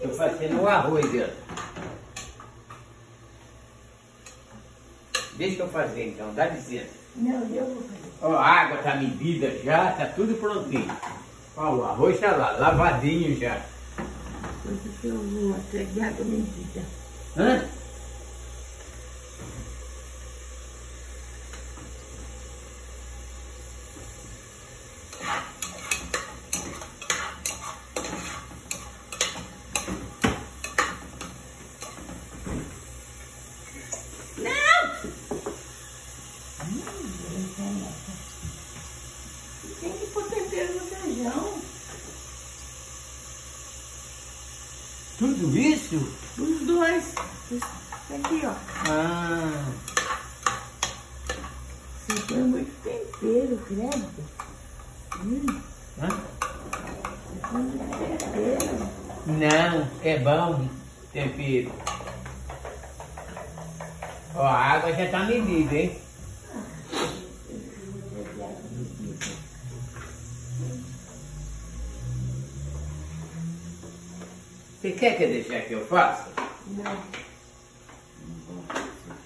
Tô fazendo o arroz, ó. Deixa eu fazer então, dá licença. Não, eu vou fazer. Ó, a água tá medida já, tá tudo prontinho. Ó, o arroz tá lá, lavadinho já. Que eu vou atrás de água medida. Hã? Tem que pôr feijão. Tudo isso? Os dois. Aqui, ó. Ah, Você põe muito tempero, credo. Hum, hã? você põe muito tempero. Não, é bom tempero. Ó, a água já tá medida, hein? Você quer que eu deixar que eu faça? Não.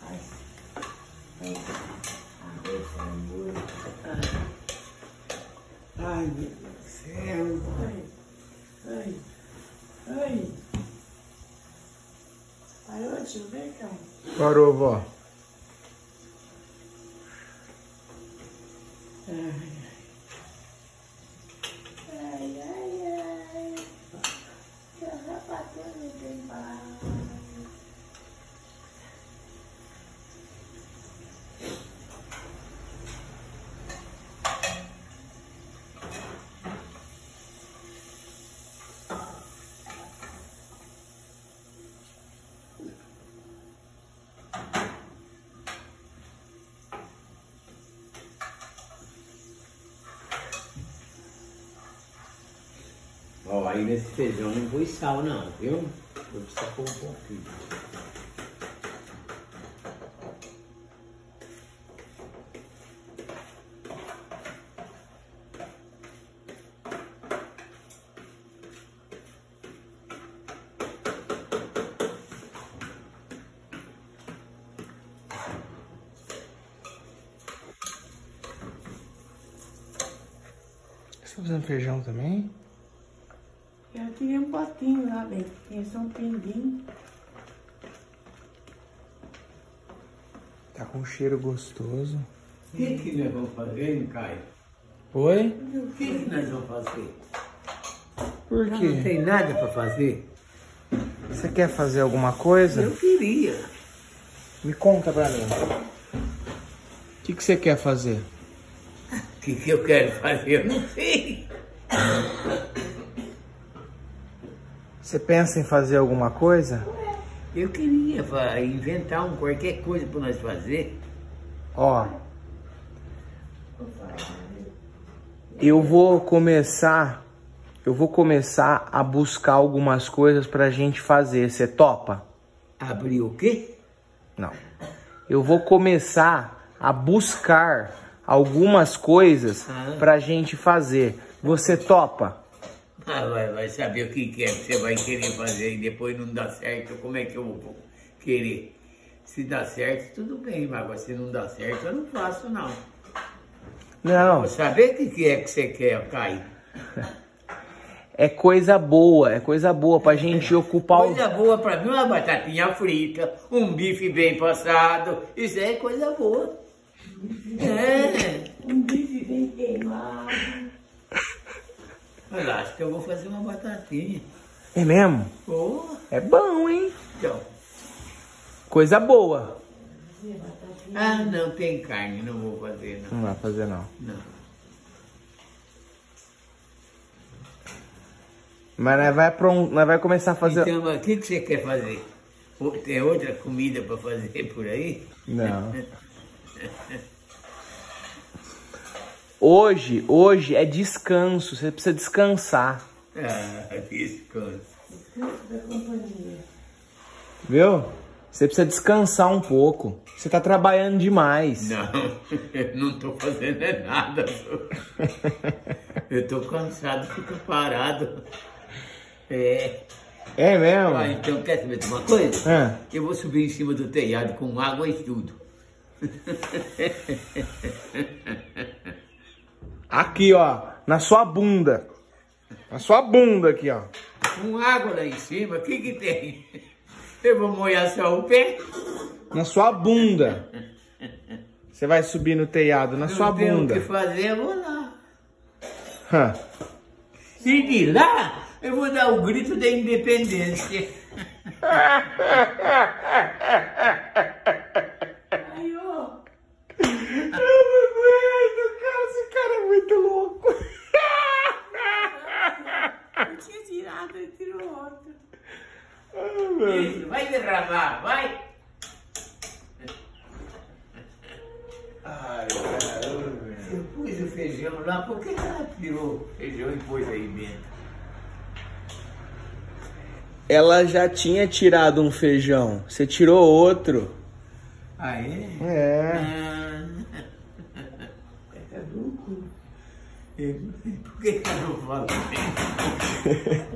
Faz arroz, hambúrguer. Ai, meu Deus do céu. Ai, ai, ai. Parou de chover, cara? Parou, vó. Ai, Ó, aí nesse feijão não pus sal não, viu? Vou precisar pôr um pouquinho. Você tá fazendo feijão também? Eu queria um potinho lá, bem. Tinha só um pinguinho. Tá com um cheiro gostoso. O que, que nós vamos fazer, hein, Caio? Oi? O que, que nós vamos fazer? Por Não quê? tem nada para fazer? Você quer fazer alguma coisa? Eu queria. Me conta pra mim. O que, que você quer fazer? O que, que eu quero fazer? Eu não sei. Você pensa em fazer alguma coisa? Eu queria inventar um qualquer coisa para nós fazer. Ó. Eu vou começar. Eu vou começar a buscar algumas coisas pra gente fazer. Você topa? Abrir o quê? Não. Eu vou começar a buscar algumas coisas Ah. pra gente fazer. Você topa? Ah, vai, vai saber o que, que é que você vai querer fazer e depois não dá certo, como é que eu vou querer? Se dá certo, tudo bem, mas agora se não dá certo, eu não faço não. Não. Vou saber o que, que é que você quer, Caio. É coisa boa, é coisa boa pra gente ocupar o. Coisa boa pra mim, uma batatinha frita, um bife bem passado, isso é coisa boa. É, Um bife bem queimado. Mas acho que eu vou fazer uma batatinha. É mesmo? Oh, É bom, hein? então. Coisa boa. Ah, não tem carne, não vou fazer não. Não vai fazer não. não. Mas nós vai, nós vai começar a fazer. Então, o que, que você quer fazer? Tem outra comida para fazer por aí? Não. Hoje, hoje é descanso. Você precisa descansar. Ah, descanso. Da companhia. Viu? Você precisa descansar um pouco. Você tá trabalhando demais. Não, eu não estou fazendo é nada. Eu estou cansado, fico parado. É, É mesmo? Ah, então quer saber de uma coisa? Ah, Eu vou subir em cima do telhado com água e tudo. aqui, ó, na sua bunda. Na sua bunda aqui, ó. Com água lá em cima, o que que tem? Eu vou molhar só o pé? Na sua bunda. Você vai subir no telhado, na sua Não tenho o bunda. que fazer, eu vou lá. Hã. E de lá, eu vou dar o grito da independência. Aí, ó. Eu não aguento, cara. Esse cara é muito louco. Eu tinha tirado e tirou outro. Ai, meu. Isso, vai derramar, vai. Ai, caramba. Eu pus o feijão lá, por que que ela tirou o feijão e pôs aí dentro? Ela já tinha tirado um feijão. Você tirou outro. Ah, é? É. Ah, É caduco. e por que não falou?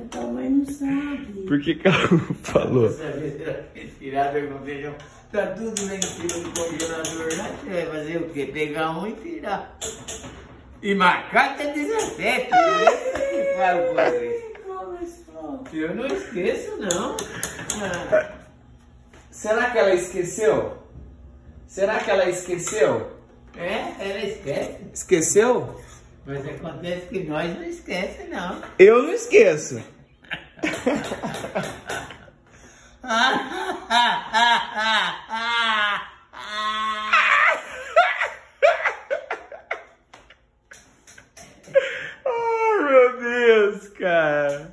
Tua mãe não sabe. Por que não falou? Tirado algum feijão. Tá tudo lá em cima do congelador lá, você vai fazer o quê? Pegar um e tirar. E marcar até 17. Eu falo com. Começou. Eu não esqueço, não. Ah, Será que ela esqueceu? Será que ela esqueceu? é, ela esquece. Esqueceu? Mas acontece que nós não esquece, não. Eu não esqueço. Oh, meu Deus, cara.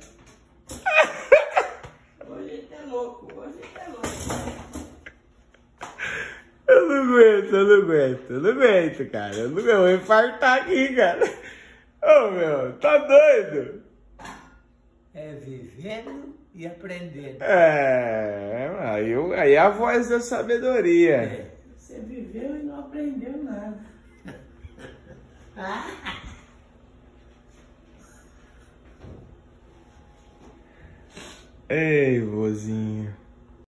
Hoje tá louco, hoje tá louco. Eu não aguento, eu não aguento, eu não aguento, cara. Eu, não, eu vou infartar aqui, cara. Ô, meu, tá doido? É vivendo e aprendendo. É, aí, aí é a voz da sabedoria. É. Você viveu e não aprendeu nada. Ei, vozinho.